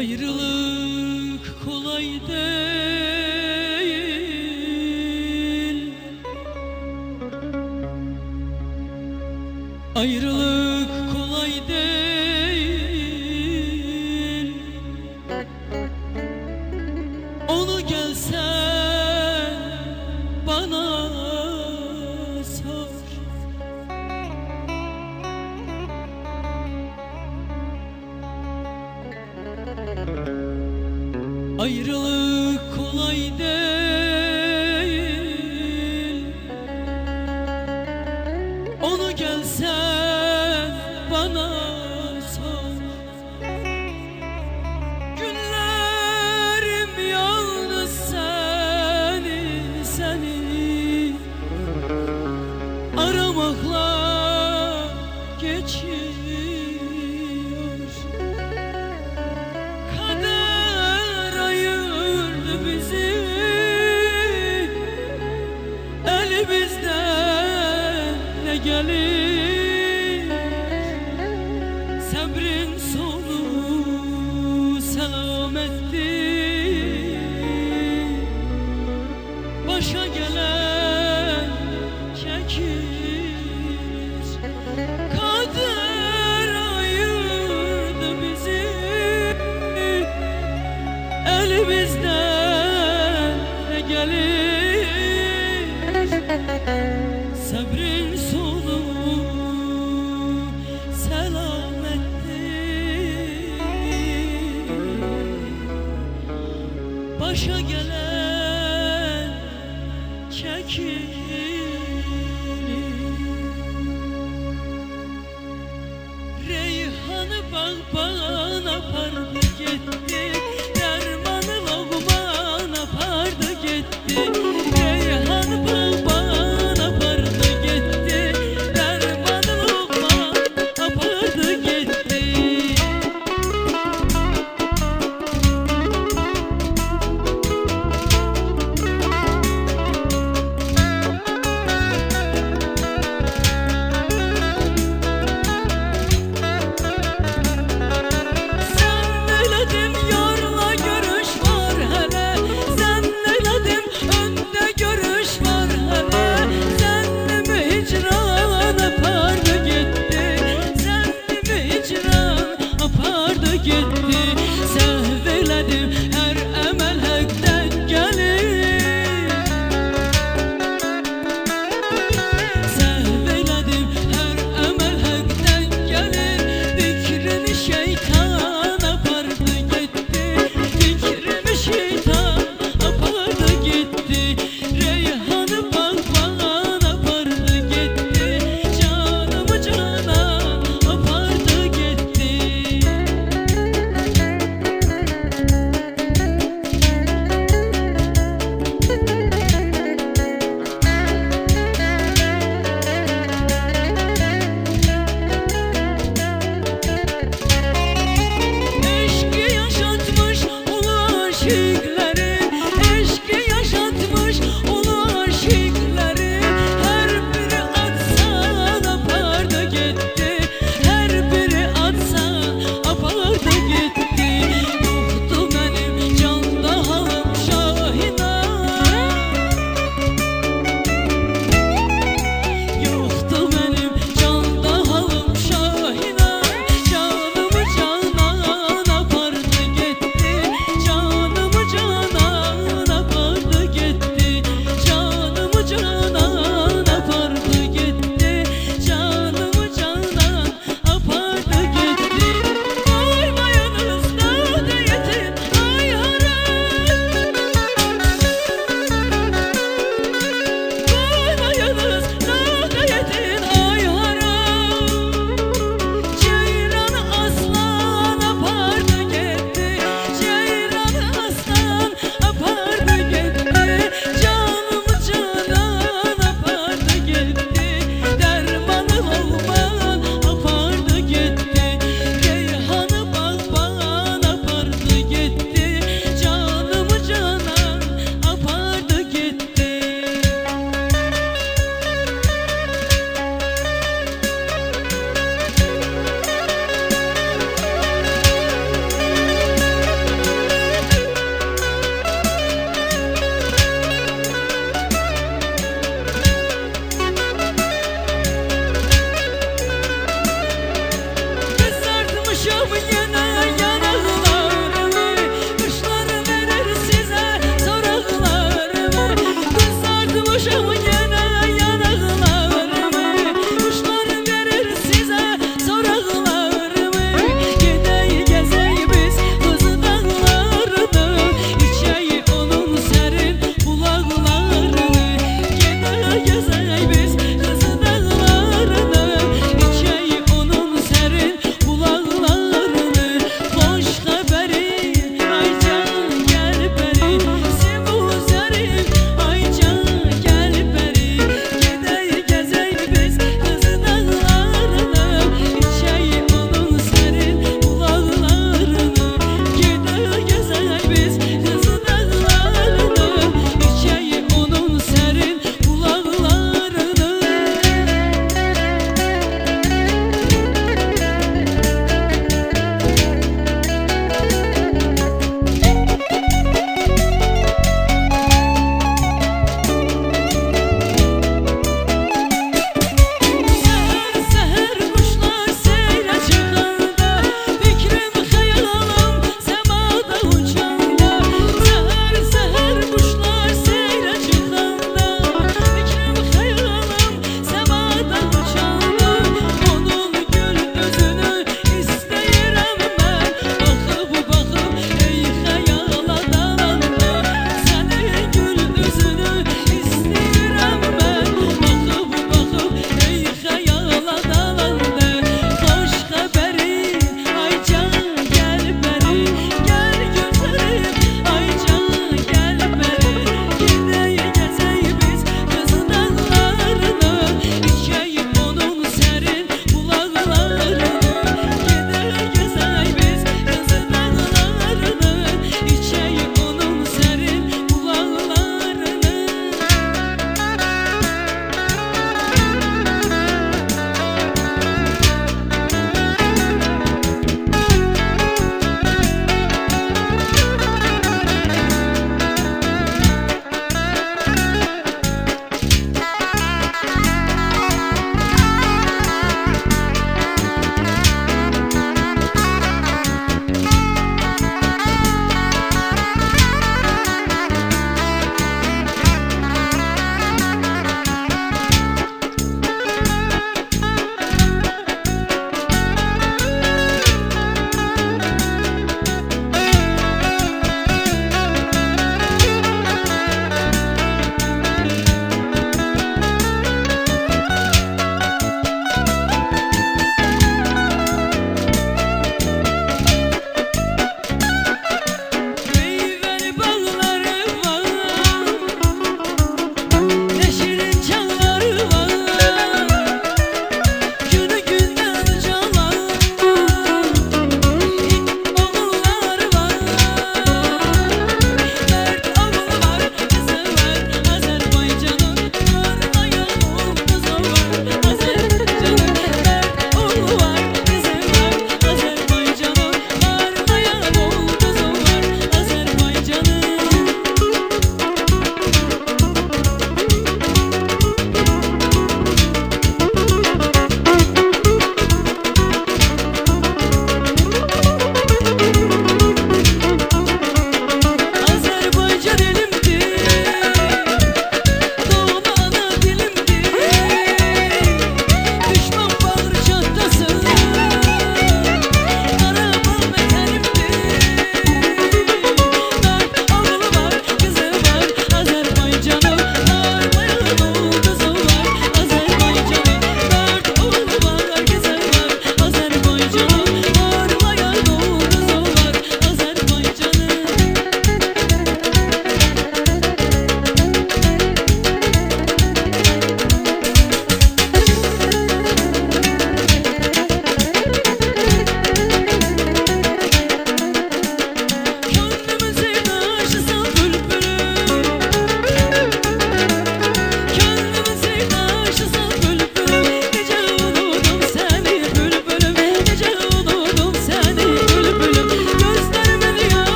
Ayrılık kolay değil. Ayrılık kolay değil. Onu gelsen bana Günlerim yalnız seni, seni. Aramakla geçir güzelim çekir do.